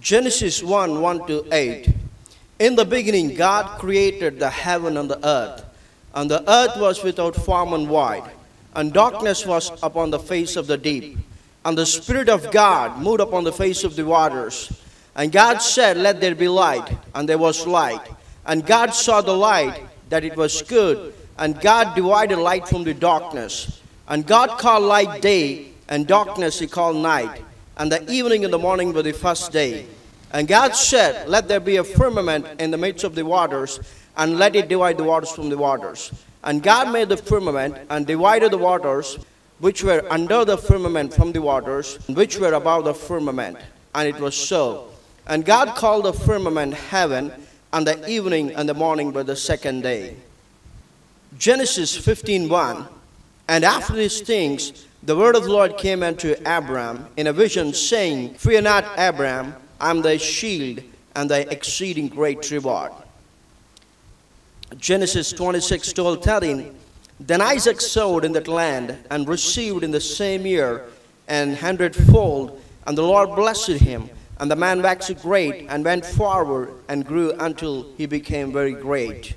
Genesis 1 1 to 8. In the beginning, God created the heaven and the earth. And the earth was without form and void, and darkness was upon the face of the deep. And the Spirit of God moved upon the face of the waters. And God said, Let there be light. And there was light. And God saw the light, that it was good. And God divided light from the darkness. And God called light day, and darkness he called night. And the evening and the morning were the first day. And God said, Let there be a firmament in the midst of the waters, and let it divide the waters from the waters. And God made the firmament, and divided the waters which were under the firmament from the waters, which were above the firmament. And it was so. And God called the firmament heaven, and the evening and the morning were the second day. Genesis 15:1 And after these things the word of the Lord came unto Abram in a vision saying fear not Abram I am thy shield and thy exceeding great reward. Genesis 26 12 13 Then Isaac sowed in that land and received in the same year an hundredfold and the Lord blessed him. And the man waxed great and went forward and grew until he became very great